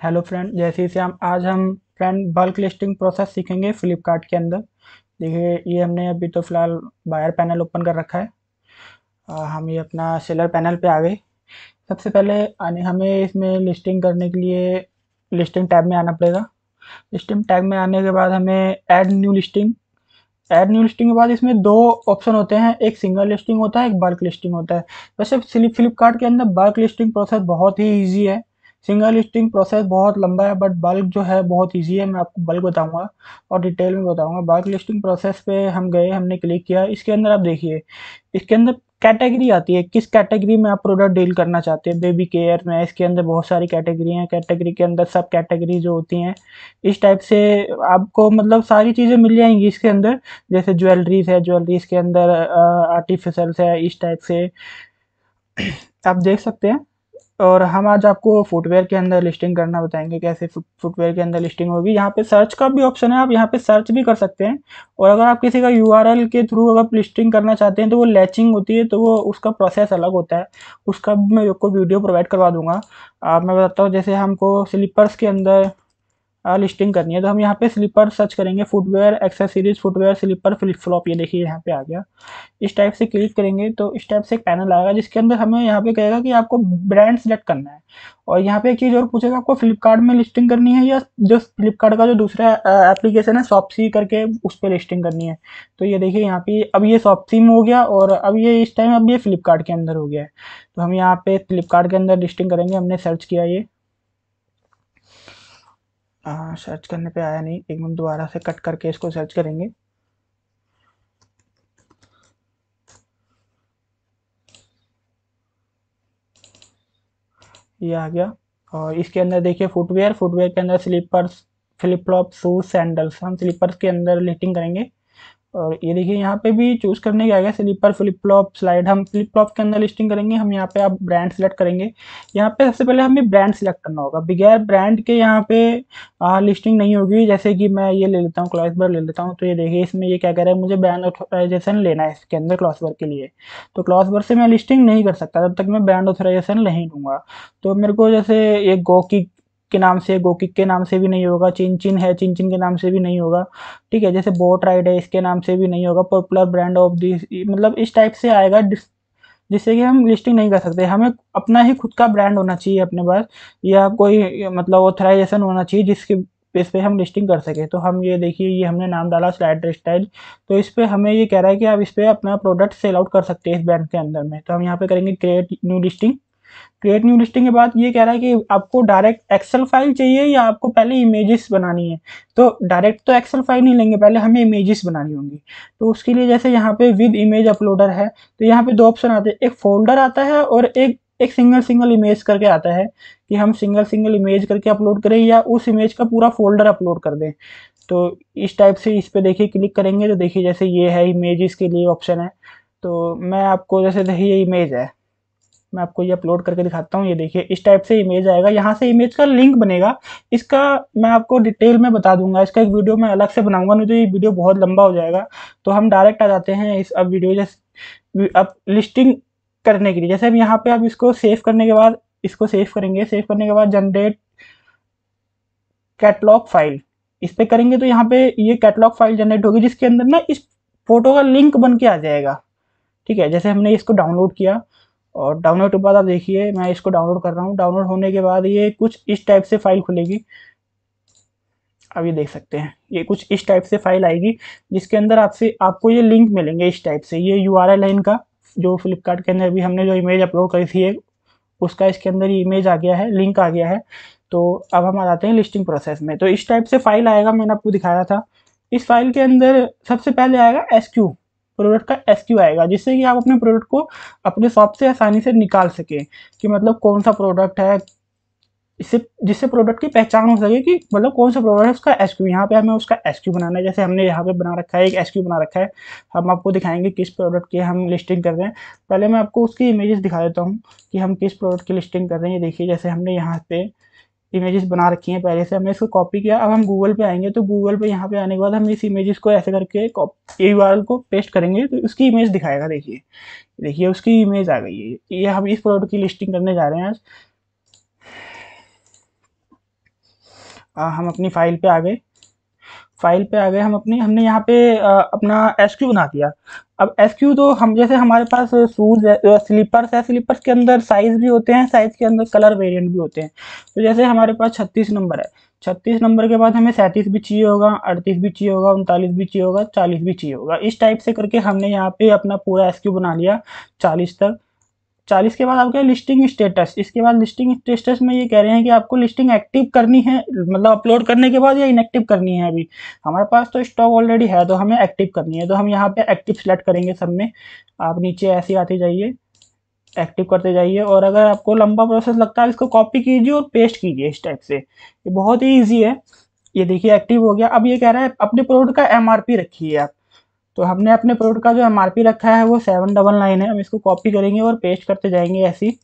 Hello friend जैसे इसे हम आज हम फ्रेंड बल्क लिस्टिंग प्रोसेस सीखेंगे फ्लिपकार्ट के अंदर। देखिए ये हमने अभी तो फ़िलहाल बायर पैनल ओपन कर रखा है। आ, हम ये अपना सेलर पैनल पे आ गए। सबसे पहले हमें इसमें लिस्टिंग करने के लिए लिस्टिंग टैब में आना पड़ेगा। लिस्टिंग टैब में आने के बाद हमें add new listing add new listing के बाद इसमें दो ऑप्शन होते हैं। एक सिंगल लिस्टिंग होता है एक बल्क लिस्टिंग होता है। वैसे फ्लिपकार्ट के अंदर बल्क लिस्टिंग प्रोसेस बहुत ही ईजी है। सिंगल लिस्टिंग प्रोसेस बहुत लंबा है बट बल्क जो है बहुत इजी है, मैं आपको बल्क बताऊँगा और डिटेल में बताऊँगा। बल्क लिस्टिंग प्रोसेस पे हम गए, हमने क्लिक किया। इसके अंदर आप देखिए, इसके अंदर कैटेगरी आती है। किस कैटेगरी में आप प्रोडक्ट डील करना चाहते हैं? बेबी केयर में इसके अंदर बहुत सारी कैटेगरी हैं। कैटेगरी के अंदर सब कैटेगरी जो होती हैं, इस टाइप से आपको मतलब सारी चीज़ें मिल जाएँगी इसके अंदर। जैसे ज्वेलरीज है ज्वेलरीज के अंदर आर्टिफिशल्स है, इस टाइप से। आप देख सकते हैं। और हम आज आपको फुटवेयर के अंदर लिस्टिंग करना बताएँगे, कैसे फुटवेयर के अंदर लिस्टिंग होगी। यहाँ पे सर्च का भी ऑप्शन है, आप यहाँ पे सर्च भी कर सकते हैं। और अगर आप किसी का यूआरएल के थ्रू अगर लिस्टिंग करना चाहते हैं तो वो लैचिंग होती है तो वो उसका प्रोसेस अलग होता है। उसका मैं आपको वीडियो प्रोवाइड करवा दूँगा। मैं बताता हूँ, जैसे हमको स्लीपर्स के अंदर लिस्टिंग करनी है। तो हम यहाँ पे स्लीपर सर्च करेंगे footwear accessories footwear slipper flip flop ये देखिए यहाँ पे आ गया। इस टाइप से क्लिक करेंगे तो इस टाइप से एक पैनल आएगा, जिसके अंदर हमें यहाँ पे कहेगा कि आपको ब्रांड सेलेक्ट करना है। और यहाँ पे एक चीज़ और पूछेगा, आपको फ्लिपकार्ट में लिस्टिंग करनी है या जो फ्लिपकार्ट का जो दूसरा एप्लीकेशन है शॉपसी करके उस पर लिस्टिंग करनी है। तो ये देखिए यहाँ पे, अब ये शॉपसी में हो गया और अब ये इस टाइम अब ये फ्लिपकार्ट के अंदर हो गया है। तो हम यहाँ पे फ्लिपकार्ट के अंदर लिस्टिंग करेंगे, हमने सर्च किया ये। हाँ सर्च करने पे आया नहीं। एक मिनट दोबारा से कट करके इसको सर्च करेंगे। ये आ गया। और इसके अंदर देखिए फुटवेयर फुटवेयर के अंदर slippers flip flop shoes sandals हम स्लीपर्स के अंदर लिटिंग करेंगे। और ये देखिए यहाँ पे भी चूज़ करने के आगे स्लीपर फ्लिप फ्लॉप स्लाइड हम फ्लिप फ्लॉप के अंदर लिस्टिंग करेंगे। हम यहाँ पे आप ब्रांड सेलेक्ट करेंगे। यहाँ पे सबसे पहले हमें ब्रांड सेलेक्ट करना होगा। बगैर ब्रांड के यहाँ पे आ, लिस्टिंग नहीं होगी। जैसे कि मैं ये ले लेता हूँ क्लॉसबर ले लेता हूँ। तो ये देखिए इसमें ये क्या कह रहा है? मुझे ब्रांड ऑथोराइजेशन लेना है इसके अंदर क्लॉसबर के लिए। तो क्लॉसबर से मैं लिस्टिंग नहीं कर सकता। जब तक मैं ब्रांड ऑथोराइजेशन नहीं लूँगा तो मेरे को जैसे एक गो की के नाम से, गोकिक के नाम से भी नहीं होगा चिन चिन है चिन चिन के नाम से भी नहीं होगा, ठीक है, जैसे बोट राइड है, इसके नाम से भी नहीं होगा पॉपुलर ब्रांड ऑफ़ दिस मतलब इस टाइप से आएगा जिससे कि हम लिस्टिंग नहीं कर सकते। हमें अपना ही खुद का ब्रांड होना चाहिए अपने पास, या कोई मतलब ऑथराइजेशन होना चाहिए, जिसके इस पे हम लिस्टिंग कर सके। तो हम ये देखिए, ये हमने नाम डाला स्लाइडर स्टाइल तो इस पर हमें ये कह रहा है कि आप इस पर अपना प्रोडक्ट सेल आउट कर सकते हैं इस ब्रांड के अंदर में। तो हम यहाँ पे करेंगे create new listing create new listing के बाद ये कह रहा है कि आपको डायरेक्ट एक्सेल फ़ाइल चाहिए या आपको पहले इमेजेस बनानी है? तो डायरेक्ट तो एक्सेल फ़ाइल नहीं लेंगे, पहले हमें इमेजेस बनानी होंगी। तो उसके लिए जैसे यहाँ पे विद इमेज अपलोडर है तो यहाँ पे दो ऑप्शन आते हैं। एक फोल्डर आता है और एक एक सिंगल सिंगल इमेज करके आता है कि हम सिंगल सिंगल इमेज करके अपलोड करें या उस इमेज का पूरा फोल्डर अपलोड कर दें। तो इस टाइप से इस पर देखिए क्लिक करेंगे तो देखिए जैसे ये है इमेज के लिए ऑप्शन है। तो मैं आपको जैसे देखिए इमेज है। मैं आपको ये अपलोड करके दिखाता हूँ, ये देखिए, इस टाइप से इमेज आएगा। यहाँ से इमेज का लिंक बनेगा। इसका मैं आपको डिटेल में बता दूँगा। इसका एक वीडियो मैं अलग से बनाऊँगा, नहीं तो ये वीडियो बहुत लंबा हो जाएगा। तो हम डायरेक्ट आ जाते हैं इस अब वीडियो जैसे, अब लिस्टिंग करने के लिए। जैसे अब यहाँ पे आप इसको सेव करने के बाद, इसको सेव करेंगे। सेव करने के बाद जनरेट कैटलॉग फ़ाइल इस पर करेंगे तो यहाँ पे ये कैटलॉग फ़ाइल जनरेट होगी, जिसके अंदर ना इस फ़ोटो का लिंक बन के आ जाएगा। ठीक है, जैसे हमने इसको डाउनलोड किया। और डाउनलोड के बाद आप देखिए, मैं इसको डाउनलोड कर रहा हूँ। डाउनलोड होने के बाद ये कुछ इस टाइप से फ़ाइल खुलेगी। अब ये देख सकते हैं। ये कुछ इस टाइप से फ़ाइल आएगी, जिसके अंदर आपसे, आपको ये लिंक मिलेंगे इस टाइप से। ये यू आर एल इनका जो फ्लिपकार्ट के अंदर भी हमने जो इमेज अपलोड करी थी, उसका इसके अंदर ही इमेज आ गया है लिंक आ गया है। तो अब हम आ जाते हैं लिस्टिंग प्रोसेस में। तो इस टाइप से फ़ाइल आएगा, मैंने आपको दिखाया था। इस फ़ाइल के अंदर सबसे पहले आएगा एस क्यू प्रोडक्ट का एसक्यू आएगा, जिससे कि आप अपने प्रोडक्ट को अपने शॉप से आसानी से निकाल सकें कि मतलब कौन सा प्रोडक्ट है इससे जिससे प्रोडक्ट की पहचान हो सके कि मतलब कौन सा प्रोडक्ट है उसका एस क्यू यहाँ पे हमें उसका एस क्यू बनाना है, जैसे हमने यहाँ पे बना रखा है, एक एस क्यू बना रखा है। हम आपको दिखाएँगे किस प्रोडक्ट की हम लिस्टिंग कर रहे हैं। पहले मैं आपको उसकी इमेजेस दिखा देता हूँ कि हम किस प्रोडक्ट की लिस्टिंग कर रहे हैं। ये देखिए, जैसे हमने यहाँ पे इमेजेस बना रखी हैं पहले से, हमने इसको कॉपी किया, अब हम गूगल पे आएँगे तो गूगल पे यहाँ पे आने के बाद हम इस इमेजेस को ऐसे करके ए आर को पेस्ट करेंगे तो उसकी इमेज दिखाएगा, देखिए। देखिए, उसकी इमेज आ गई है। ये हम इस प्रोडक्ट की लिस्टिंग करने जा रहे हैं आज। हम अपनी फ़ाइल पे आ गए। फ़ाइल पे आ गए, हम अपनी, हमने यहाँ पे अपना एस क्यू बना दिया। अब एस क्यू तो हम, जैसे हमारे पास शूज़ है स्लीपर्स है स्लीपर्स के अंदर साइज़ भी होते हैं साइज़ के अंदर कलर वेरिएंट भी होते हैं। तो जैसे हमारे पास छत्तीस नंबर है, छत्तीस नंबर के बाद हमें सैंतीस भी चाहिए होगा, अड़तीस भी चाहिए होगा, उनतालीस भी चाहिए होगा, चालीस भी चाहिए होगा। इस टाइप से करके हमने यहाँ पे अपना पूरा एसक्यू बना लिया, चालीस तक। चालीस के बाद आपका लिस्टिंग स्टेटस इसके बाद लिस्टिंग स्टेटस में ये कह रहे हैं कि आपको लिस्टिंग एक्टिव करनी है मतलब अपलोड करने के बाद या इनएक्टिव करनी है अभी? हमारे पास तो स्टॉक ऑलरेडी है तो हमें एक्टिव करनी है। तो हम यहाँ पे एक्टिव सेलेक्ट करेंगे सब में। आप नीचे ऐसे आते जाइए एक्टिव करते जाइए और अगर आपको लंबा प्रोसेस लगता है, इसको कॉपी कीजिए और पेस्ट कीजिए इस टाइप से। ये बहुत ही ईजी है। ये देखिए एक्टिव हो गया। अब ये कह रहा है, अपने प्रोडक्ट का एम रखिए आप। तो हमने अपने प्रोडक्ट का जो एमआरपी रखा है वो सेवन डबल नाइन है। हम इसको कॉपी करेंगे और पेस्ट करते जाएँगे ऐसी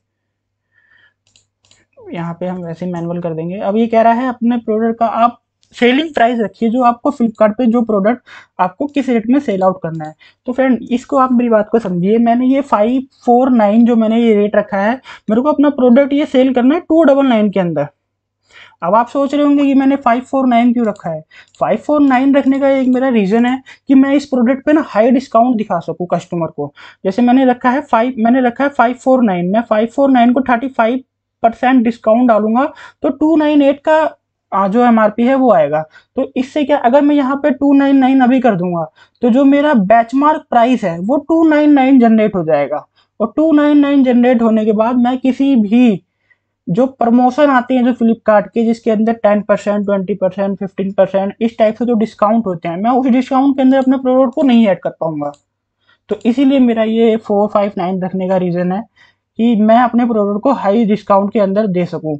यहाँ पे हम वैसे मैनुअल कर देंगे। अब ये कह रहा है, अपने प्रोडक्ट का आप सेलिंग प्राइस रखिए जो आपको फ्लिपकार्ट जो प्रोडक्ट आपको किस रेट में सेल आउट करना है। तो फ्रेंड इसको आप मेरी बात को समझिए। मैंने ये फाइव फोर नाइन जो मैंने ये रेट रखा है, मेरे को अपना प्रोडक्ट ये सेल करना है टू डबल नाइन के अंदर। अब आप सोच रहे होंगे कि मैंने फाइव फोर नाइन क्यों रखा है? फाइव फोर नाइन रखने का एक मेरा रीज़न है कि मैं इस प्रोडक्ट पे ना हाई डिस्काउंट दिखा सकूँ कस्टमर को। जैसे मैंने रखा है फाइव मैंने रखा है फाइव फोर नाइन मैं फाइव फोर नाइन को थर्टी फाइव परसेंट डिस्काउंट डालूँगा तो टू नाइन एट का जो एम है वो आएगा। तो इससे क्या, अगर मैं यहाँ पे टू नाइन नाइन अभी कर दूँगा तो जो मेरा बेचमार्क प्राइस है, वो टू नाइन नाइन जनरेट हो जाएगा। और टू नाइन नाइन जनरेट होने के बाद मैं किसी भी जो प्रमोशन आते हैं जो फ्लिपकार्ट के जिसके अंदर ten percent twenty percent fifteen percent इस टाइप से जो डिस्काउंट होते हैं मैं उस डिस्काउंट के अंदर अपने प्रोडक्ट को नहीं ऐड कर पाऊँगा। तो इसीलिए मेरा ये फोर फाइव नाइन रखने का रीज़न है कि मैं अपने प्रोडक्ट को हाई डिस्काउंट के अंदर दे सकूँ।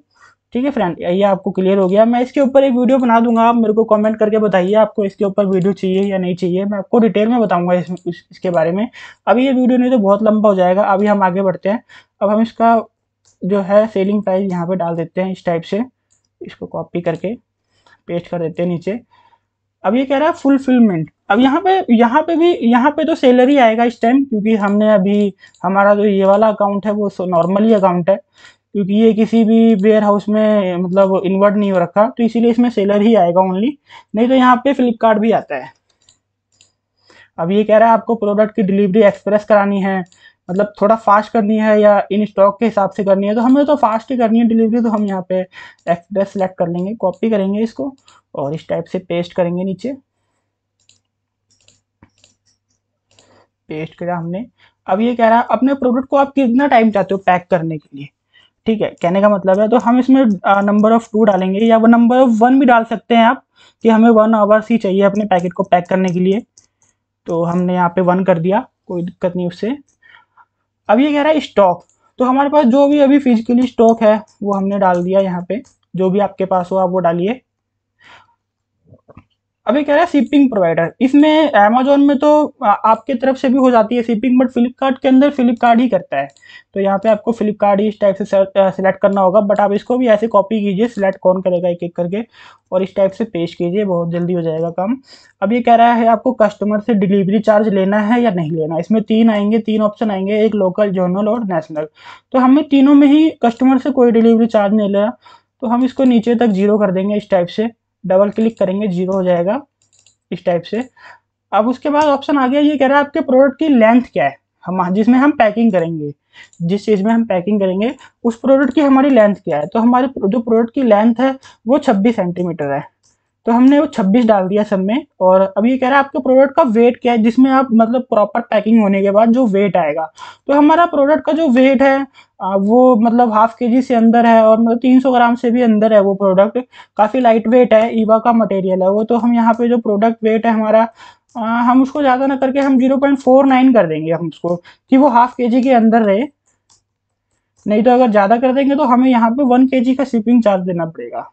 ठीक है फ्रेंड ये आपको क्लियर हो गया। मैं इसके ऊपर एक वीडियो बना दूँगा। आप मेरे को कमेंट करके बताइए आपको इसके ऊपर वीडियो चाहिए या नहीं चाहिए। मैं आपको डिटेल में बताऊँगा इस, इसके बारे में। अभी ये वीडियो नहीं तो बहुत लंबा हो जाएगा। अभी हम आगे बढ़ते हैं। अब हम इसका जो है सेलिंग प्राइस यहाँ पे डाल देते हैं इस टाइप से। इसको कॉपी करके पेस्ट कर देते हैं नीचे। अब ये कह रहा है फुलफिलमेंट अब यहाँ पे यहाँ पे भी, यहाँ पे तो सैलरी आएगा इस टाइम क्योंकि हमने अभी, हमारा जो ये वाला अकाउंट है वो नॉर्मली अकाउंट है क्योंकि ये किसी भी वेयर हाउस में मतलब इन्वर्ट नहीं हो रखा तो इसीलिए इसमें सेलर ही आएगा ओनली नहीं तो यहाँ पे फ्लिपकार्ट भी आता है। अब ये कह रहा है आपको प्रोडक्ट की डिलीवरी एक्सप्रेस करानी है। मतलब थोड़ा फास्ट करनी है या इन स्टॉक के हिसाब से करनी है तो हमें तो फास्ट ही करनी है डिलीवरी तो हम यहाँ पे एक्सप्रेस सेलेक्ट कर लेंगे कॉपी करेंगे इसको और इस टाइप से पेस्ट करेंगे नीचे। पेस्ट करा हमने। अब ये कह रहा है, अपने प्रोडक्ट को आप कितना टाइम चाहते हो पैक करने के लिए? ठीक है, कहने का मतलब है तो हम इसमें नंबर ऑफ़ टू डालेंगे या वो नंबर ऑफ़ वन भी डाल सकते हैं आप कि हमें वन आवर्स ही चाहिए अपने पैकेट को पैक करने के लिए। तो हमने यहाँ पे वन कर दिया, कोई दिक्कत नहीं उससे। अब ये कह रहा है स्टॉक तो हमारे पास जो भी अभी फिजिकली स्टॉक है, वो हमने डाल दिया यहाँ पे. जो भी आपके पास हो, आप वो डालिए. अभी कह रहा है शिपिंग प्रोवाइडर इसमें अमेजोन में तो आपके तरफ़ से भी हो जाती है शिपिंग बट फ्लिपकार्ट के अंदर फ्लिपकार्ट ही करता है। तो यहाँ पे आपको फ्लिपकार्ट ही इस टाइप से सिलेक्ट करना होगा। बट आप इसको भी ऐसे कॉपी कीजिए सिलेक्ट कौन करेगा एक एक करके, और इस टाइप से पेश कीजिए, बहुत जल्दी हो जाएगा काम। अब ये कह रहा है आपको कस्टमर से डिलीवरी चार्ज लेना है या नहीं लेना इसमें तीन आएँगे, तीन ऑप्शन आएँगे, एक लोकल जोनल और नेशनल तो हमें तीनों में ही कस्टमर से कोई डिलीवरी चार्ज नहीं लेना। तो हम इसको नीचे तक ज़ीरो कर देंगे इस टाइप से। डबल क्लिक करेंगे, ज़ीरो हो जाएगा इस टाइप से। अब उसके बाद ऑप्शन आ गया, ये कह रहा है आपके प्रोडक्ट की लेंथ क्या है? हम, जिसमें हम पैकिंग करेंगे, जिस चीज़ में हम पैकिंग करेंगे, उस प्रोडक्ट की हमारी लेंथ क्या है? तो हमारे, जो प्रोडक्ट की लेंथ है, वो 26 सेंटीमीटर है। तो हमने वो 26 डाल दिया सब में और अब ये कह रहा है आपके प्रोडक्ट का वेट क्या है जिसमें आप मतलब प्रॉपर पैकिंग होने के बाद जो वेट आएगा। तो हमारा प्रोडक्ट का जो वेट है वो मतलब हाफ़ के जी से अंदर है और मतलब 300 ग्राम से भी अंदर है वो प्रोडक्ट काफ़ी लाइट वेट है ईवा का मटेरियल है वो तो हम यहाँ पे जो प्रोडक्ट वेट है हमारा आ, हम उसको ज़्यादा ना करके हम ज़ीरो पॉइंट फोर नाइन कर देंगे हम उसको कि वो हाफ़ के जी के अंदर रहे। नहीं तो अगर ज़्यादा कर देंगे तो हमें यहाँ पे वन के जी का शिपिंग चार्ज देना पड़ेगा।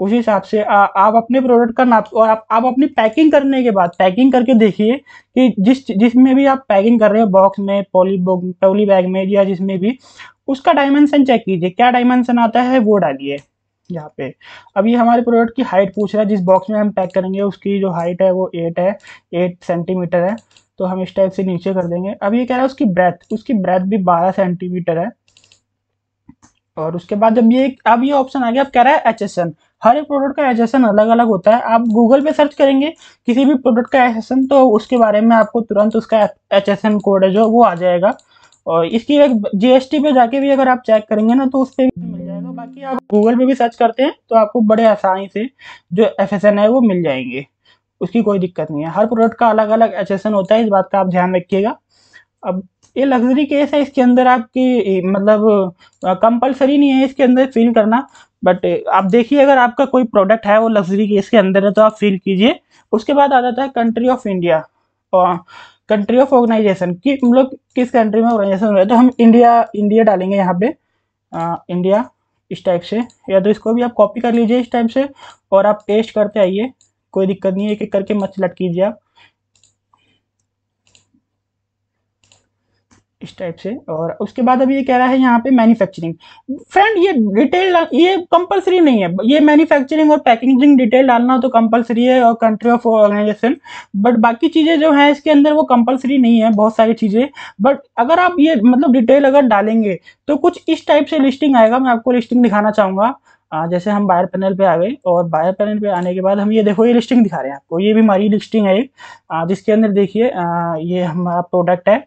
उस हिसाब से आ, आप अपने प्रोडक्ट का नाप और आप, आप अपनी पैकिंग करने के बाद पैकिंग करके देखिए कि जिस जिसमें भी आप पैकिंग कर रहे हो बॉक्स में पॉली पॉली बैग में या जिसमें भी उसका डायमेंशन चेक कीजिए। क्या डायमेंशन आता है वो डालिए यहाँ पे। अब ये हमारे प्रोडक्ट की हाइट पूछ रहा है जिस बॉक्स में हम पैक करेंगे उसकी जो हाइट है वो एट है एट सेंटीमीटर है तो हम इस टाइप से नीचे कर देंगे। अब ये कह रहा है उसकी ब्रेथ उसकी ब्रेथ भी बारह सेंटीमीटर है। और उसके बाद जब ये अब ये ऑप्शन आ गया अब कह रहा है एचएसएन हर एक प्रोडक्ट का एच अलग अलग होता है। आप गूगल पे सर्च करेंगे, किसी भी प्रोडक्ट का एचएसएन तो उसके बारे में आपको तुरंत उसका एचएसएन कोड है जो, वो आ जाएगा। और इसकी एक जीएसटी पे जाके भी अगर आप चेक करेंगे ना तो उस पर भी मिल जाएगा। बाकी आप गूगल पे भी सर्च करते हैं तो आपको बड़े आसानी से जो एफ़ है, वो मिल जाएँगे। उसकी कोई दिक्कत नहीं है। हर प्रोडक्ट का अलग अलग एच होता है, इस बात का आप ध्यान रखिएगा। अब ये लग्जरी केस है, इसके अंदर आपकी मतलब कंपलसरी नहीं है इसके अंदर फील करना। बट आप देखिए अगर आपका कोई प्रोडक्ट है वो लग्जरी केस के अंदर है तो आप फील कीजिए। उसके बाद आ जाता है कंट्री ऑफ़ इंडिया और कंट्री ऑफ़ ऑर्गेनाइजेशन कि मतलब किस कंट्री में ऑर्गेनाइजेशन हो तो हम इंडिया इंडिया डालेंगे यहाँ पे आ, इंडिया इस टाइप से। या तो इसको भी आप कॉपी कर लीजिए इस टाइप से और आप पेस्ट करते आइए। कोई दिक्कत नहीं है एक एक करके मत लट कीजिए आप। इस टाइप से। और उसके बाद अभी ये कह रहा है यहाँ पे मैन्युफैक्चरिंग फ्रेंड ये डिटेल ये कंपलसरी नहीं है। ये मैन्युफैक्चरिंग और पैकेजिंग डिटेल डालना तो कंपलसरी है और कंट्री ऑफ़ ऑर्गेनाइजेशन बट बाकी चीज़ें जो हैं इसके अंदर वो कंपलसरी नहीं है, बहुत सारी चीज़ें। बट अगर आप ये मतलब डिटेल अगर डालेंगे तो कुछ इस टाइप से लिस्टिंग आएगा। मैं आपको लिस्टिंग दिखाना चाहूँगा। जैसे हम बायर पैनल पे आ गए और बायर पैनल पे आने के बाद हम ये देखो, ये लिस्टिंग दिखा रहे हैं आपको। ये भी हमारी लिस्टिंग है एक। जिसके अंदर देखिए ये हमारा प्रोडक्ट है।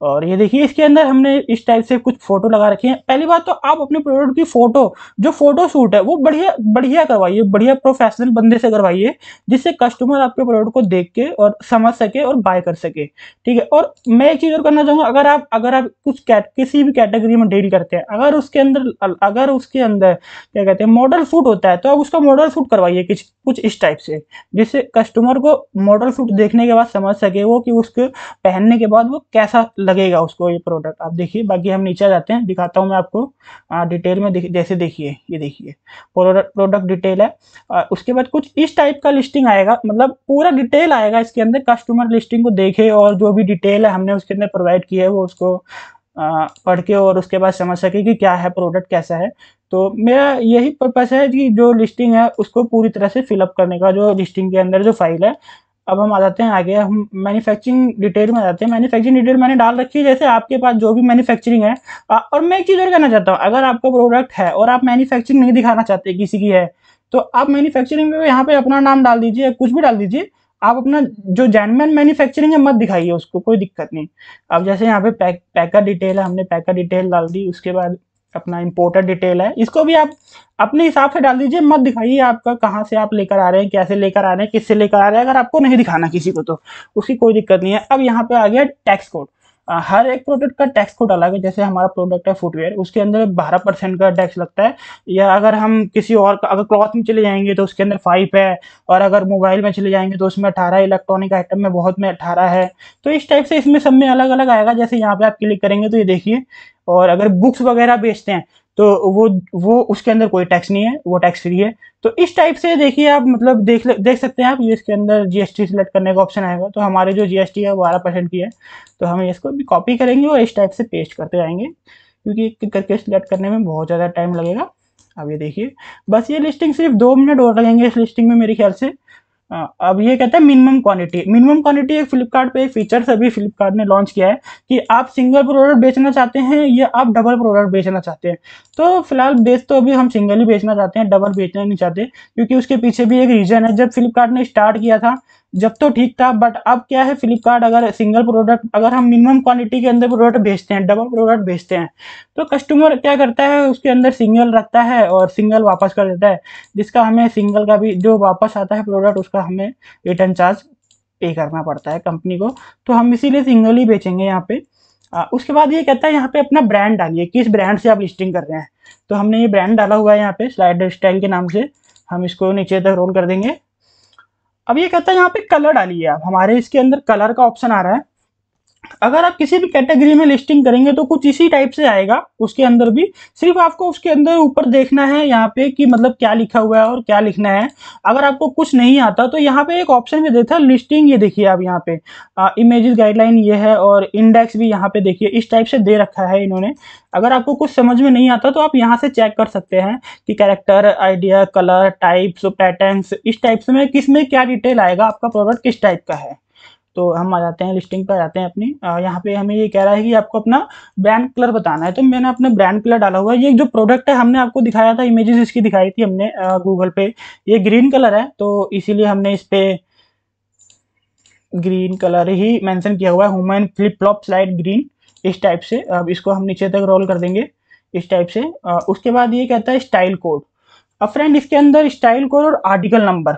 और ये देखिए, इसके अंदर हमने इस टाइप से कुछ फ़ोटो लगा रखी है। पहली बात तो आप अपने प्रोडक्ट की फ़ोटो जो फ़ोटो शूट है, वो बढ़िया बढ़िया करवाइए, बढ़िया प्रोफेशनल बंदे से करवाइए, जिससे कस्टमर आपके प्रोडक्ट को देख के और समझ सके और बाय कर सके। ठीक है? और मैं एक चीज़ और करना चाहूँगा, अगर आप अगर आप कुछ कैट किसी भी कैटेगरी में डील करते हैं, अगर उसके अंदर, अगर उसके अंदर, क्या कहते हैं मॉडल शूट होता है तो आप उसका मॉडल शूट करवाइए कुछ कुछ इस टाइप से, जिससे कस्टमर को मॉडल शूट देखने के बाद समझ सके वो कि उसके पहनने के बाद वो कैसा लगेगा उसको ये प्रोडक्ट आप देखिए बाकी हम नीचे जाते हैं दिखाता हूँ मैं आपको। आ, डिटेल में दिख, जैसे देखिए ये देखिए। प्रोडक्ट प्रोडक्ट डिटेल है। आ, उसके बाद कुछ इस टाइप का लिस्टिंग आएगा मतलब पूरा डिटेल आएगा इसके अंदर। कस्टमर लिस्टिंग को देखे और जो भी डिटेल है हमने उसके अंदर प्रोवाइड की है वो उसको पढ़ के और उसके बाद समझ सके कि क्या है प्रोडक्ट कैसा है। तो मेरा यही पर्पस है कि जो लिस्टिंग है उसको पूरी तरह से फिलअप करने का जो लिस्टिंग के अंदर जो फ़ाइल है अब हम आ जाते हैं आगे। हम मैन्युफैक्चरिंग डिटेल में जाते हैं। मैन्युफैक्चरिंग डिटेल मैंने डाल रखी है, जैसे आपके पास जो भी मैन्युफैक्चरिंग है और मैं एक चीज़ और कहना चाहता हूँ। अगर आपका प्रोडक्ट है और आप मैन्युफैक्चरिंग नहीं दिखाना चाहते किसी की है तो आप मैन्युफैक्चरिंग में यहाँ पे अपना नाम डाल दीजिए, कुछ भी डाल दीजिए। आप अपना जो जैनमैन मैन्युफैक्चरिंग है, मत दिखाइए उसको, कोई दिक्कत नहीं। अब जैसे यहाँ पे पैक पैकर डिटेल है, हमने पैकर डिटेल डाल दी, उसके बाद अपना इम्पोर्टर डिटेल है। इसको भी आप अपने हिसाब से डाल दीजिए, मत दिखाइए आपका कहाँ से आप लेकर आ रहे हैं, कैसे लेकर आ रहे हैं, किससे लेकर आ रहे हैं, अगर आपको नहीं दिखाना किसी को तो। उसकी कोई दिक्कत नहीं है। अब यहाँ पे आ गया टैक्स कोड हर एक प्रोडक्ट का टैक्स कोड अलग है। जैसे हमारा प्रोडक्ट है फुटवेयर उसके अंदर बारह परसेंट का टैक्स लगता है। या अगर हम किसी और का, अगर क्लॉथ में चले जाएँगे तो उसके अंदर फाइव है। और अगर मोबाइल में चले जाएँगे तो उसमें अठारह इलेक्ट्रॉनिक आइटम में बहुत में अठारह है। तो इस टाइप से इसमें सब में अलग अलग आएगा। जैसे यहाँ पे आप क्लिक करेंगे तो ये देखिए और अगर बुक्स वगैरह बेचते हैं तो वो वो उसके अंदर कोई टैक्स नहीं है, वो टैक्स फ्री है। तो इस टाइप से देखिए आप मतलब देख देख सकते हैं आप, ये इसके अंदर जीएसटी सिलेक्ट करने का ऑप्शन आएगा। तो हमारे जो जीएसटी है, वो बारह परसेंट की है। तो हम इसको भी कॉपी करेंगे और इस टाइप से पेस्ट करते जाएँगे, क्योंकि करके सिलेक्ट करने में बहुत ज़्यादा टाइम लगेगा। अब ये देखिए, बस ये लिस्टिंग सिर्फ़ दो मिनट और लगेंगे इस लिस्टिंग में मेरे ख्याल से। अब ये कहता है मिनिमम क्वांटिटी मिनिमम क्वांटिटी एक फ्लिपकार्ट पे एक फीचर अभी फ्लिपकार्ट ने लॉन्च किया है कि आप सिंगल प्रोडक्ट बेचना चाहते हैं या आप डबल प्रोडक्ट बेचना चाहते हैं. तो फ़िलहाल बेच तो अभी हम सिंगल ही बेचना चाहते हैं डबल बेचना नहीं चाहते, क्योंकि उसके पीछे भी एक रीजन है. जब फ्लिपकार्ट ने स्टार्ट किया था जब तो ठीक था बट अब क्या है फ्लिपकार्ट अगर सिंगल प्रोडक्ट अगर हम मिनिमम क्वांटिटी के अंदर प्रोडक्ट बेचते हैं डबल प्रोडक्ट बेचते हैं तो कस्टमर क्या करता है उसके अंदर सिंगल रखता है और सिंगल वापस कर देता है जिसका हमें सिंगल का भी जो वापस आता है प्रोडक्ट उसका हमें रिटर्न चार्ज पे करना पड़ता है कंपनी को। तो हम इसीलिए सिंगल ही बेचेंगे यहाँ पे। आ, उसके बाद ये कहता है यहाँ पे अपना ब्रांड डालिए किस ब्रांड से आप लिस्टिंग कर रहे हैं। तो हमने ये ब्रांड डाला हुआ है यहाँ पे स्लाइडर स्टाइल के नाम से। हम इसको नीचे तक रोल कर देंगे। अब ये कहता है यहाँ पे कलर डालिए आप। हमारे इसके अंदर कलर का ऑप्शन आ रहा है। अगर आप किसी भी कैटेगरी में लिस्टिंग करेंगे तो कुछ इसी टाइप से आएगा, उसके अंदर भी। सिर्फ़ आपको उसके अंदर ऊपर देखना है यहाँ पे कि मतलब क्या लिखा हुआ है और क्या लिखना है। अगर आपको कुछ नहीं आता तो यहाँ पे एक ऑप्शन भी देता है लिस्टिंग ये देखिए आप यहाँ पे। इमेज गाइडलाइन ये है और इंडेक्स भी यहाँ पे देखिए, इस टाइप से दे रखा है इन्होंने। अगर आपको कुछ समझ में नहीं आता तो आप यहाँ से चेक कर सकते हैं कि character idea colour types patterns इस टाइप से में किसमें क्या डिटेल आएगा, आपका प्रोडक्ट किस टाइप का है। तो हम आ जाते हैं लिस्टिंग पर आते हैं अपनी। यहाँ पे हमें ये कह रहा है कि आपको अपना ब्रांड कलर बताना है। तो मैंने अपना ब्रांड कलर डाला हुआ है। ये जो प्रोडक्ट है, हमने आपको दिखाया था इमेजेस इसकी दिखाई थी हमने गूगल पे। ये ग्रीन कलर है तो इसीलिए हमने इस पर ग्रीन कलर ही मेंशन किया हुआ है। Human flip flop slide green इस टाइप से। अब इसको हम नीचे तक रोल कर देंगे, इस टाइप से। उसके बाद ये कहता है स्टाइल कोड अब फ्रेंड इसके अंदर स्टाइल कोड और आर्टिकल नंबर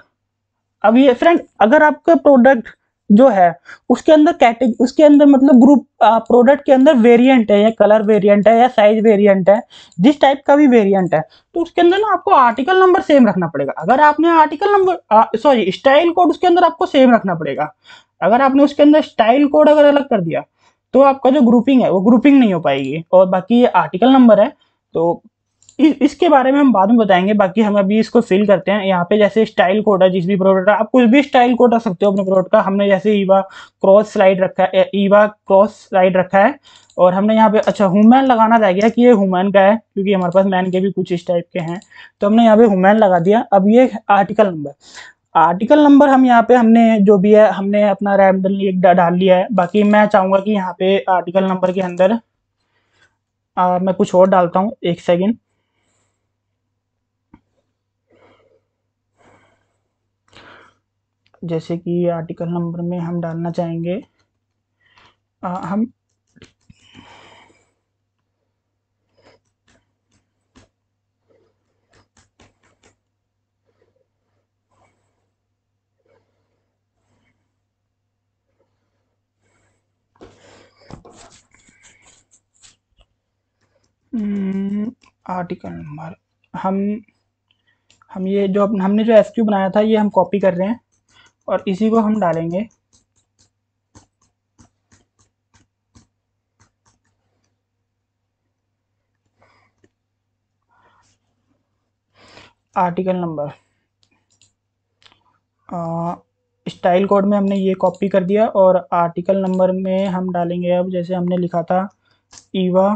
अब ये फ्रेंड अगर आपका प्रोडक्ट जो है, उसके अंदर कैटेगरी उसके अंदर मतलब ग्रुप प्रोडक्ट के अंदर वेरिएंट है या कलर वेरिएंट है या साइज़ वेरिएंट है, जिस टाइप का भी वेरिएंट है तो उसके अंदर ना आपको आर्टिकल नंबर सेम रखना पड़ेगा। अगर आपने article number sorry style code उसके अंदर आपको सेम रखना पड़ेगा। अगर आपने उसके अंदर स्टाइल कोड अगर अलग कर दिया तो आपका जो ग्रुपिंग है, वो ग्रुपिंग नहीं हो पाएगी और बाकी ये आर्टिकल नंबर है तो इसके बारे में हम बाद में बताएँगे बाकी हम अभी इसको फिल करते हैं। यहाँ पे जैसे स्टाइल कोड है जिस भी प्रोडक्ट का आप कुछ भी स्टाइल कोड रख सकते हो अपने प्रोडक्ट का। हमने जैसे ईवा क्रॉस स्लाइड रखा है ईवा क्रॉस स्लाइड रखा है और हमने यहाँ पे अच्छा हुमैन लगाना रह गया कि ये हुमैन का है क्योंकि हमारे पास मैन के भी कुछ इस टाइप के हैं। तो हमने यहाँ पे हुमैन लगा दिया। अब ये आर्टिकल नंबर आर्टिकल नंबर हम यहाँ पे हमने जो भी है हमने अपना रैमडल एक डाल लिया है। बाकी मैं चाहूँगा कि यहाँ पे आर्टिकल नंबर के अंदर आ, मैं कुछ और डालता हूँ एक सेकेंड जैसे कि आर्टिकल नंबर में हम डालना चाहेंगे आ, हम आर्टिकल हम्म, नंबर हम हम ये जो हमने जो एसक्यू बनाया था ये हम कॉपी कर रहे हैं। और इसी को हम डालेंगे। Article number. स्टाइल कोड में हमने ये कॉपी कर दिया और आर्टिकल नंबर में हम डालेंगे अब, जैसे हमने लिखा था, ईवा,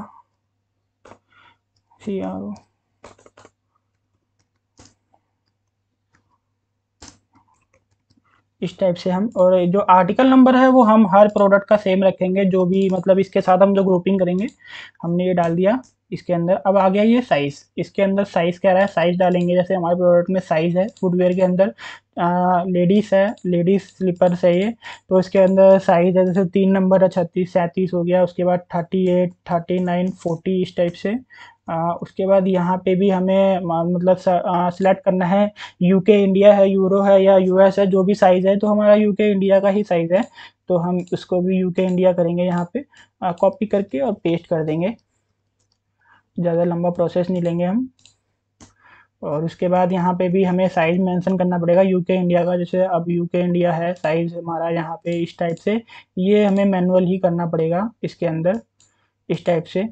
सी आर ओ। इस टाइप से हम, और जो आर्टिकल नंबर है वो हम हर प्रोडक्ट का सेम रखेंगे, जो भी मतलब इसके साथ हम जो ग्रुपिंग करेंगे, हमने ये डाल दिया इसके अंदर। अब आ गया ये साइज़ इसके अंदर साइज़ क्या रहा है? साइज़ डालेंगे, जैसे हमारे प्रोडक्ट में साइज़ है फुटवेयर के अंदर लेडीज़ है लेडीज़ स्लीपर्स है ये तो इसके अंदर साइज़ है, जैसे तीन नंबर है, छत्तीस, सैंतीस हो गया, उसके बाद thirty eight thirty nine forty इस टाइप से। उसके बाद यहाँ पे भी हमें मतलब सिलेक्ट करना है। यूके इंडिया है यूरो है या यूएस है, जो भी साइज़ है तो हमारा यूके इंडिया का ही साइज़ है। तो हम उसको भी यूके इंडिया करेंगे यहाँ पे। कॉपी करके और पेस्ट कर देंगे। ज़्यादा लंबा प्रोसेस नहीं लेंगे हम। और उसके बाद यहाँ पे भी हमें साइज़ मेंशन करना पड़ेगा यूके इंडिया का। जैसे अब यूके इंडिया है साइज़ हमारा यहाँ पे इस टाइप से। ये हमें मैनुअल ही करना पड़ेगा इसके अंदर, इस टाइप से।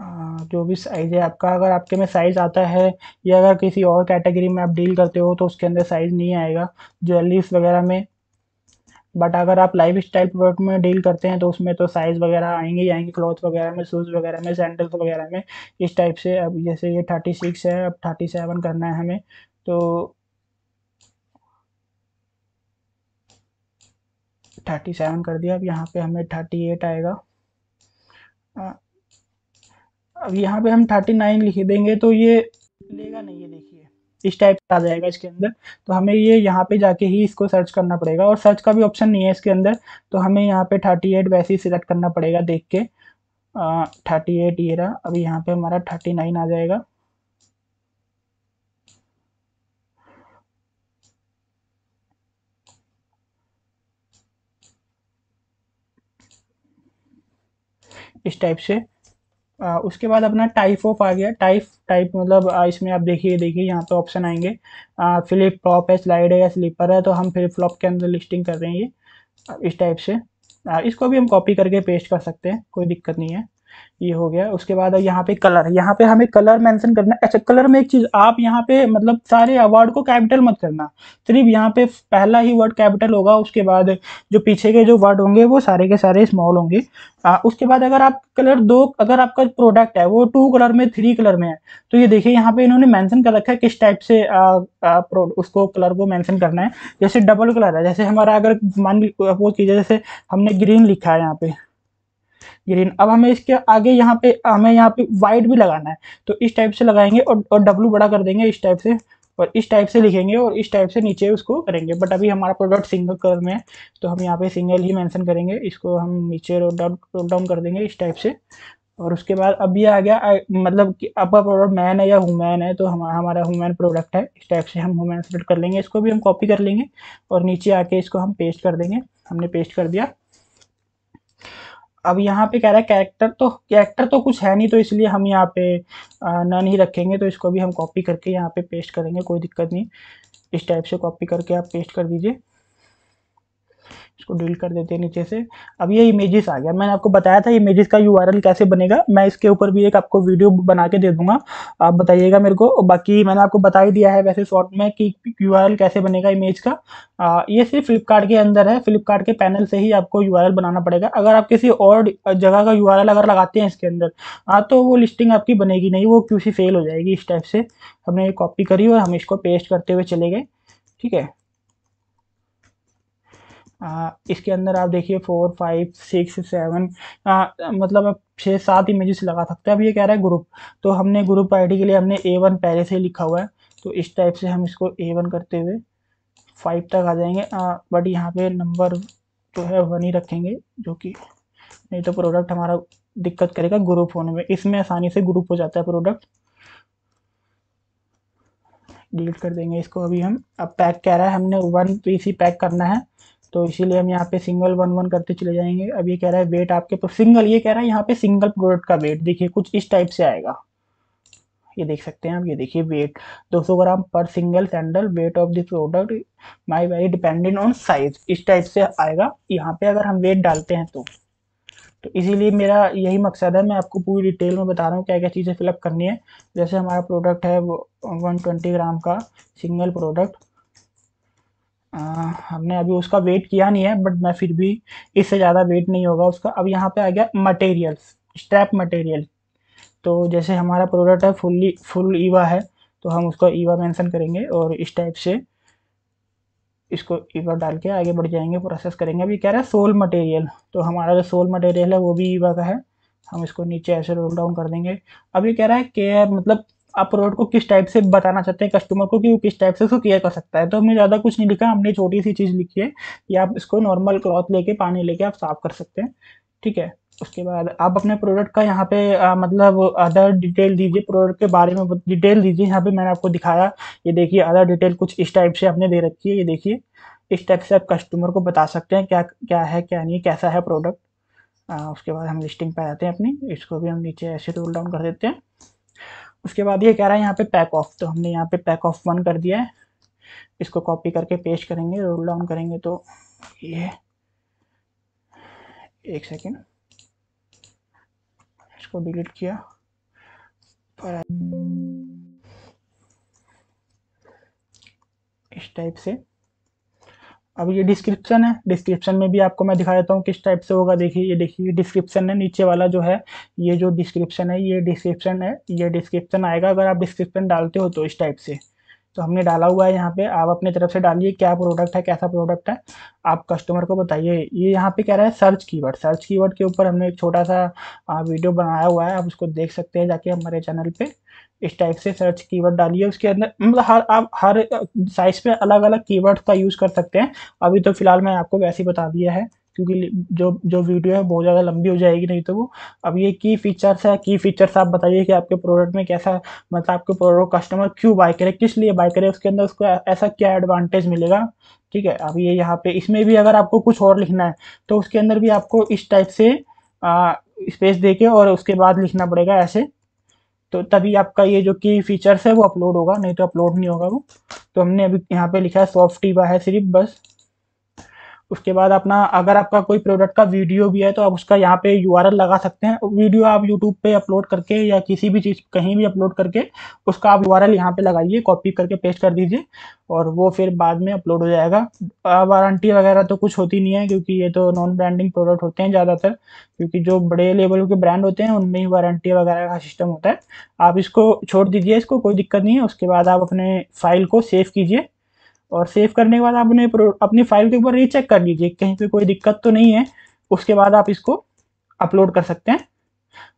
जो भी साइज़ है आपका, अगर आपके में साइज़ आता है या अगर किसी और कैटेगरी में आप डील करते हो तो उसके अंदर साइज़ नहीं आएगा ज्वेलरीज वगैरह में। बट अगर आप लाइफ स्टाइल प्रोडक्ट में डील करते हैं तो उसमें तो साइज़ वगैरह आएँगे ही आएँगे क्लॉथ वगैरह में शूज़ वगैरह में सैंडल्स वगैरह में। इस टाइप से अब जैसे ये थर्टी सिक्स है, अब थर्टी सेवन करना है हमें तो थर्टी सेवन कर दिया। अब यहाँ पे हमें थर्टी एट आएगा अब यहाँ पे हम थर्टी नाइन लिख देंगे तो ये लेगा नहीं ये देखिए। इस टाइप आ जाएगा इसके अंदर। तो हमें ये यहाँ पे जाके ही इसको सर्च करना पड़ेगा और सर्च का भी ऑप्शन नहीं है इसके अंदर। तो हमें यहाँ पे थर्टी एट वैसे ही सिलेक्ट करना पड़ेगा देख के। थर्टी एट ये रहा। अभी यहाँ पे हमारा थर्टी नाइन आ जाएगा। इस टाइप से। आ, उसके बाद अपना टाइप ऑफ़ आ गया। टाइप टाइप मतलब आ, इसमें आप देखिए देखिए यहाँ पे ऑप्शन आएँगे। फ्लिप फ्लॉप है स्लाइड है या स्लीपर है तो हम फ्लिप फ्लॉप के अंदर लिस्टिंग कर रहे हैं ये इस टाइप से। आ, इसको भी हम कॉपी करके पेस्ट कर सकते हैं कोई दिक्कत नहीं है। ये हो गया। उसके बाद यहाँ पे कलर यहाँ पे हमें कलर मेंशन करना अच्छा कलर में एक चीज़ आप यहाँ पे मतलब सारे अवार्ड को कैपिटल मत करना। सिर्फ़ यहाँ पे पहला ही वर्ड कैपिटल होगा उसके बाद जो पीछे के जो वर्ड होंगे वो सारे के सारे स्मॉल होंगे। आ, उसके बाद अगर आप कलर दो अगर आपका प्रोडक्ट है वो टू कलर में थ्री कलर में है तो ये देखिए यहाँ पे इन्होंने मेंशन कर रखा है किस टाइप से आ, आ, उसको कलर को मेंशन करना है। जैसे डबल कलर है जैसे हमारा अगर मान वो कीजिए जैसे हमने ग्रीन लिखा है यहाँ पे। ग्रीन अब हमें इसके आगे यहाँ पे हमें यहाँ पे वाइट भी लगाना है। तो इस टाइप से लगाएँगे और, और डब्लू बड़ा कर देंगे इस टाइप से। और इस टाइप से लिखेंगे और इस टाइप से नीचे उसको करेंगे। बट अभी हमारा प्रोडक्ट सिंगल कलर में है तो हम यहाँ पे सिंगल ही मेंशन करेंगे। इसको हम नीचे रोड डाउन रोड डाउन कर देंगे इस टाइप से। और उसके बाद अब ये आ गया मतलब कि आपका प्रोडक्ट मैन है या हुमैन है तो हमारा हमारा हुमैन प्रोडक्ट है। इस टाइप से हम हुमैन सेलेक्ट कर लेंगे इसको भी हम कॉपी कर लेंगे। और नीचे आके इसको हम पेस्ट कर देंगे। हमने पेस्ट कर दिया। अब यहाँ पे कह रहा है कैरेक्टर तो कैरेक्टर तो कुछ है नहीं तो इसलिए हम यहाँ पे नन ही रखेंगे तो इसको भी हम कॉपी करके यहाँ पे पेस्ट करेंगे, कोई दिक्कत नहीं। इस टाइप से कॉपी करके आप पेस्ट कर दीजिए। इसको डिलीट कर देते हैं नीचे से। अब ये इमेजेस आ गया। मैंने आपको बताया था इमेजेस का यूआरएल कैसे बनेगा। मैं इसके ऊपर भी एक आपको वीडियो बना के दे दूँगा। आप बताइएगा मेरे को। बाकी मैंने आपको बता ही दिया है वैसे शॉर्ट में कि यू कैसे बनेगा इमेज का। आ, ये सिर्फ़ फ्लिपकार्ट के अंदर है। फ्लिपकार्ट के पैनल से ही आपको यूआरएल बनाना पड़ेगा। अगर आप किसी और जगह का यूआरएल अगर लगाते हैं इसके अंदर हाँ तो वो लिस्टिंग आपकी बनेगी नहीं। वो क्यूसी फेल हो जाएगी इस टाइप से। हमने ये कॉपी करी और हम इसको पेस्ट करते हुए चले गए। ठीक है? इसके अंदर आप देखिए फोर फाइव सिक्स सेवन मतलब आप छः सात इमेजेस लगा सकते हैं। अब ये कह रहा है ग्रुप तो हमने ग्रुप आईडी के लिए हमने ए वन पहले से ही लिखा हुआ है। तो इस टाइप से हम इसको ए वन करते हुए फाइव तक आ जाएँगे। बट यहाँ पे नंबर जो है वन ही रखेंगे, जो कि नहीं तो प्रोडक्ट हमारा दिक्कत करेगा ग्रुप होने में। इसमें आसानी से ग्रुप हो जाता है प्रोडक्ट डिलीट कर देंगे इसको अभी हम। अब पैक कह रहा है हमने वन पीसी पैक करना है। तो इसीलिए हम यहाँ पे सिंगल वन वन करते चले जाएँगे। अब ये कह रहा है वेट आपके तो सिंगल ये कह रहा है यहाँ पे सिंगल प्रोडक्ट का वेट देखिए, कुछ इस टाइप से आएगा। ये देख सकते हैं आप, ये देखिए वेट 200 ग्राम पर single sandal weight of this product my very dependent on size इस टाइप से आएगा। यहाँ पे अगर हम वेट डालते हैं तो। तो इसीलिए मेरा यही मकसद है। मैं आपको पूरी डिटेल में बता रहा हूँ क्या क्या चीज़ें फिलअप करनी है। जैसे हमारा प्रोडक्ट है वो वन ट्वेंटी ग्राम का सिंगल प्रोडक्ट हमने अभी उसका वेट किया नहीं है बट मैं फिर भी इससे ज़्यादा वेट नहीं होगा उसका। अब यहाँ पे आ गया मटेरियल्स स्ट्रैप मटेरियल तो जैसे हमारा प्रोडक्ट है फुल्ली फुल ईवा है तो हम उसको ईवा मेंशन करेंगे और इस टाइप से इसको ईवा डाल के आगे बढ़ जाएँगे प्रोसेस करेंगे। अभी कह रहा है सोल मटेरियल तो हमारा जो सोल मटेरियल है वो भी ईवा का है। हम इसको नीचे ऐसे रोल डाउन कर देंगे। अभी कह रहा है केयर मतलब आप प्रोडक्ट को किस टाइप से बताना चाहते हैं कस्टमर को कि वो किस टाइप से उसको केयर कर सकता है? तो हमने ज़्यादा कुछ नहीं लिखा हमने छोटी सी चीज़ लिखी है कि आप इसको नॉर्मल क्लॉथ लेके पानी लेके आप साफ़ कर सकते हैं। ठीक है? उसके बाद आप अपने प्रोडक्ट का यहाँ पे आ, मतलब अदर डिटेल दीजिए प्रोडक्ट के बारे में डिटेल दीजिए। यहाँ पे मैंने आपको दिखाया ये देखिए अदर डिटेल कुछ इस टाइप से आपने दे रखी है ये देखिए। इस टाइप से आप कस्टमर को बता सकते हैं क्या क्या है क्या नहीं कैसा है प्रोडक्ट उसके बाद हम लिस्टिंग पे आते हैं अपनी इसको भी हम नीचे ऐसे रोल डाउन कर देते हैं। उसके बाद ये कह रहा है यहाँ पे पैक ऑफ़ तो हमने यहाँ पे पैक ऑफ़ वन कर दिया है। इसको कॉपी करके पेस्ट करेंगे रोल डाउन करेंगे तो ये एक सेकेंड इसको डिलीट किया। पर इस टाइप से अब ये डिस्क्रिप्शन है। डिस्क्रिप्शन में भी आपको मैं दिखा देता हूँ किस टाइप से होगा। देखिए, ये देखिए डिस्क्रिप्शन है। नीचे वाला जो है, ये जो डिस्क्रिप्शन है, ये डिस्क्रिप्शन है। ये डिस्क्रिप्शन आएगा अगर आप डिस्क्रिप्शन डालते हो तो इस टाइप से। तो हमने डाला हुआ है यहाँ पे। आप अपनी तरफ़ से डालिए, क्या प्रोडक्ट है, कैसा प्रोडक्ट है। आप कस्टमर को बताइए। ये यहाँ पे कह रहा है? सर्च कीवर्ड सर्च कीवर्ड के ऊपर हमने एक छोटा सा वीडियो बनाया हुआ है। आप उसको देख सकते हैं जाके हमारे चैनल पे। इस टाइप से सर्च कीवर्ड डालिए। उसके अंदर मतलब हर, आप हर साइज़ पे अलग अलग कीवर्ड का यूज़ कर सकते हैं। अभी तो फ़िलहाल मैं आपको वैसे ही बता दिया है। क्योंकि जो जो वीडियो है बहुत ज़्यादा लंबी हो जाएगी नहीं तो वो। अब ये की फीचर्स है की फीचर्स आप बताइए कि आपके प्रोडक्ट में कैसा मतलब आपके प्रोडक्ट कस्टमर क्यों बाय करे, किस लिए बाय करे, उसके अंदर उसको ऐसा क्या एडवांटेज मिलेगा? ठीक है, अब ये यहाँ पे, इसमें भी अगर आपको कुछ और लिखना है तो उसके अंदर भी आपको इस टाइप से स्पेस दे के और उसके बाद लिखना पड़ेगा ऐसे। तो तभी आपका ये जो की फीचर्स है वो अपलोड होगा, नहीं तो अपलोड नहीं होगा वो। तो हमने अभी यहाँ पे लिखा है सॉफ्ट ईवा है सिर्फ़, बस। उसके बाद अपना, अगर आपका कोई प्रोडक्ट का वीडियो भी है तो आप उसका यहाँ पे यूआरएल लगा सकते हैं। वीडियो आप यूट्यूब पे अपलोड करके या किसी भी चीज़, कहीं भी अपलोड करके, उसका आप यू आर यहाँ पे लगाइए कॉपी करके पेस्ट कर दीजिए, और वो फिर बाद में अपलोड हो जाएगा। वारंटी वगैरह तो कुछ होती नहीं है, क्योंकि ये तो नॉन ब्रांडिंग प्रोडक्ट होते हैं ज़्यादातर, क्योंकि जो बड़े लेवल के ब्रांड होते हैं, उनमें ही वारंटी वगैरह का सिस्टम होता है। आप इसको छोड़ दीजिए, इसको कोई दिक्कत नहीं है। उसके बाद आप अपने फ़ाइल को सेव कीजिए। और सेव करने के बाद आप उन्हें अपनी फ़ाइल के ऊपर रीचेक कर लीजिए। कहीं पे कोई दिक्कत तो नहीं है। उसके बाद आप इसको अपलोड कर सकते हैं।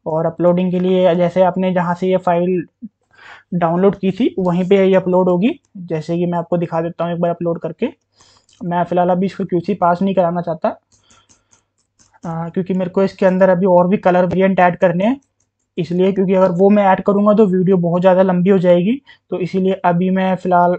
और अपलोडिंग के लिए जैसे आपने जहाँ से ये फ़ाइल डाउनलोड की थी वहीं पे ये अपलोड होगी। जैसे कि मैं आपको दिखा देता हूँ एक बार अपलोड करके। मैं फ़िलहाल अभी इसको क्यूसी पास नहीं कराना चाहता। आ, क्योंकि मेरे को इसके अंदर अभी और भी कलर वेरिएंट ऐड करने हैं। इसलिए क्योंकि अगर वो मैं ऐड करूँगा तो वीडियो बहुत ज़्यादा लंबी हो जाएगी। तो इसीलिए अभी मैं फ़िलहाल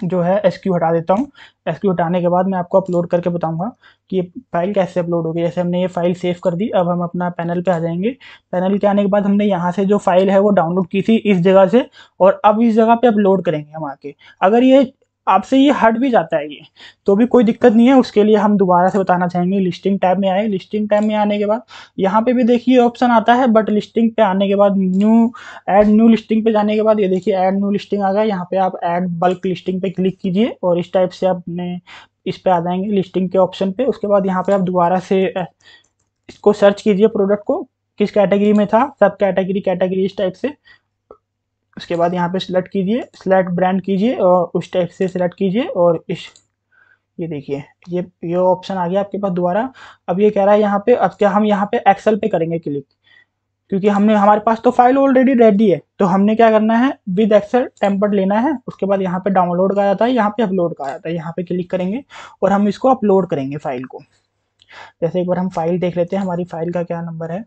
जो है एस क्यू हटा देता हूँ। एस क्यू हटाने के बाद मैं आपको अपलोड करके बताऊँगा कि ये फ़ाइल कैसे अपलोड होगी जैसे हमने ये फ़ाइल सेव कर दी, अब हम अपना पैनल पे आ जाएँगे। पैनल के आने के बाद हमने यहाँ से जो फ़ाइल है वो डाउनलोड की थी इस जगह से और अब इस जगह पे अपलोड करेंगे हम आके। अगर ये आपसे ये हट भी जाता है ये। तो भी कोई दिक्कत नहीं है, उसके लिए हम दोबारा से बताना चाहेंगे लिस्टिंग टैब में आए। लिस्टिंग टैब में आने के बाद, यहाँ पे भी देखिए ऑप्शन आता है बट लिस्टिंग पे आने के बाद न्यू ऐड न्यू लिस्टिंग पे जाने के बाद, ये देखिए ऐड न्यू लिस्टिंग आ गया। यहाँ पे आप ऐड बल्क लिस्टिंग पे क्लिक कीजिए और इस टाइप से आपने इस पे आ जाएँगे लिस्टिंग के ऑप्शन पे। उसके बाद यहाँ पे आप दोबारा से इसको सर्च कीजिए प्रोडक्ट को, किस कैटेगरी में था सब कैटेगरी कैटेगरी इस टाइप से। उसके बाद यहाँ पे सिलेक्ट कीजिए सिलेक्ट ब्रांड कीजिए और उस टाइप से सिलेक्ट कीजिए और इस, ये देखिए, ये ये ऑप्शन आ गया आपके पास दोबारा। अब ये कह रहा है यहाँ पे, अब क्या हम यहाँ पे एक्सेल पे करेंगे क्लिक क्योंकि हमने, हमारे पास तो फ़ाइल ऑलरेडी रेडी है तो हमने क्या करना है विद एक्सेल टेम्पलेट लेना है, उसके बाद यहाँ पे डाउनलोड का जाता है, यहाँ पे अपलोड का जाता है, यहाँ पे क्लिक करेंगे और हम इसको अपलोड करेंगे फ़ाइल को। जैसे एक बार हम फ़ाइल देख लेते हैं, हमारी फ़ाइल का क्या नंबर है?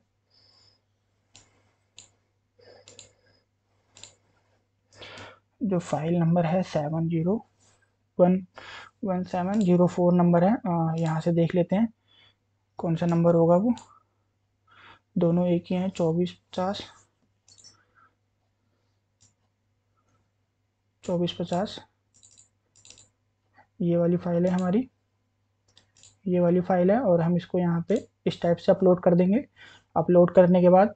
जो फ़ाइल नंबर है seven zero one one seven zero four number है। यहाँ से देख लेते हैं, कौन सा नंबर होगा वो। दोनों एक ही हैं, चौबीस पचास चौबीस पचास। ये वाली फ़ाइल है हमारी, ये वाली फ़ाइल है और हम इसको यहाँ पे इस टाइप से अपलोड कर देंगे। अपलोड करने के बाद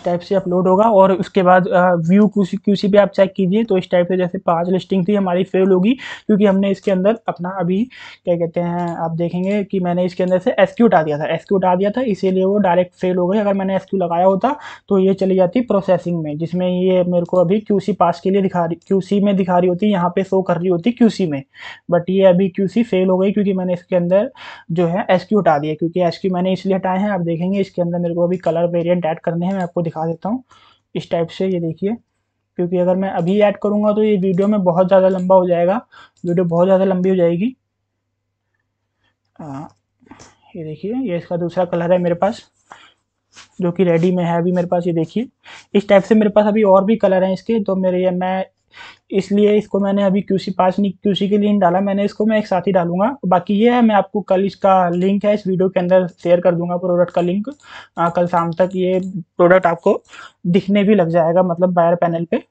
इस टाइप से अपलोड होगा और उसके बाद व्यू क्यूसी क्यूसी पे आप चेक कीजिए। तो इस टाइप से जैसे पाँच लिस्टिंग थी, हमारी फेल होगी क्योंकि हमने इसके अंदर अपना अभी, क्या कहते हैं, आप देखेंगे कि मैंने इसके अंदर से एस उठा दिया था। एस उठा दिया था, इसीलिए वो डायरेक्ट फेल हो गई। अगर मैंने एसक्यू लगाया होता तो ये चली जाती प्रोसेसिंग में, जिसमें ये मेरे को अभी क्यू पास के लिए दिखा रही क्यू में दिखा रही होती, यहाँ पे शो कर रही होती क्यू में। बट ये अभी क्यूसी फेल हो गई क्योंकि मैंने इसके अंदर जो है एस हटा दिया, क्योंकि एसक्यू मैंने इसलिए हटाए हैं। आप देखेंगे इसके अंदर मेरे को अभी कलर वेरियंट ऐड करने हैं, मैं आपको आपको दिखा देता हूँ। इस टाइप से ये देखिए क्योंकि अगर मैं अभी ऐड करूँगा तो ये वीडियो में बहुत ज़्यादा लंबा हो जाएगा। वीडियो बहुत ज़्यादा लंबी हो जाएगी। आ, ये देखिए ये इसका दूसरा कलर है मेरे पास जो कि रेडी में है अभी मेरे पास ये देखिए। इस टाइप से मेरे पास अभी और भी कलर हैं इसके तो मेरे ये मैं इसलिए इसको मैंने अभी क्यूसी पास नहीं क्यूसी के लिए डाला मैंने इसको मैं एक साथ ही डालूँगा। बाकी ये है मैं आपको कल इसका लिंक है इस वीडियो के अंदर शेयर कर दूँगा प्रोडक्ट का लिंक आ, कल शाम तक ये प्रोडक्ट आपको दिखने भी लग जाएगा मतलब बायर पैनल पे।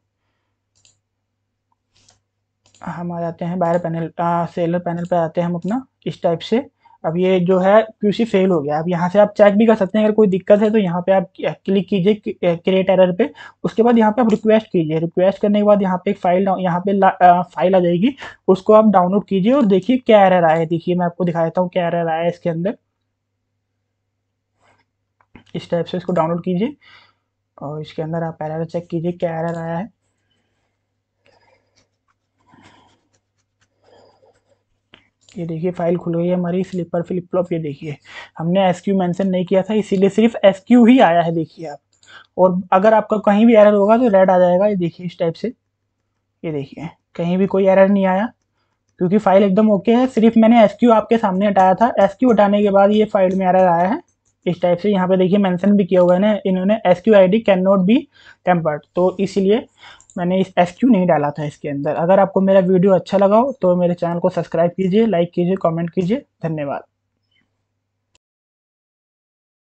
हम आ जाते हैं बायर पैनल सेलर पैनल पे आते हैं हम अपना इस टाइप से। अब ये जो है क्यूसी फेल हो गया। अब यहाँ से आप चेक भी कर सकते हैं, अगर कोई दिक्कत है तो यहाँ पे आप क्लिक कीजिए क्रिएट एरर पे। उसके बाद यहाँ पे आप रिक्वेस्ट कीजिए। रिक्वेस्ट करने के बाद यहाँ पे एक फ़ाइल यहाँ पे फ़ाइल आ जाएगी। उसको आप डाउनलोड कीजिए और देखिए क्या एरर आया है। देखिए, मैं आपको दिखा देता हूँ क्या एरर आया है इसके अंदर। इस टाइप से इसको डाउनलोड कीजिए और इसके अंदर आप एरर चेक कीजिए क्या एरर आया है। ये देखिए फ़ाइल खुल गई है हमारी स्लीपर फ्लिप फ्लॉप ये देखिए। हमने एस क्यू मैंसन नहीं किया था, इसीलिए सिर्फ़ एस क्यू ही आया है, देखिए आप। और अगर आपका कहीं भी एरर होगा तो रेड आ जाएगा, ये देखिए इस टाइप से। ये देखिए, कहीं भी कोई एरर नहीं आया, क्योंकि फ़ाइल एकदम ओके है। सिर्फ़ मैंने एस क्यू आपके सामने हटाया था। एस क्यू हटाने के बाद ये फ़ाइल में एरर आया है। इस टाइप से यहाँ पे देखिए मेंशन भी किया हुआ है ना इन्होंने S Q I D can not be tampered तो इसीलिए मैंने इस एस क्यू नहीं डाला था इसके अंदर। अगर आपको मेरा वीडियो अच्छा लगा हो तो मेरे चैनल को सब्सक्राइब कीजिए, लाइक कीजिए, कमेंट कीजिए। धन्यवाद।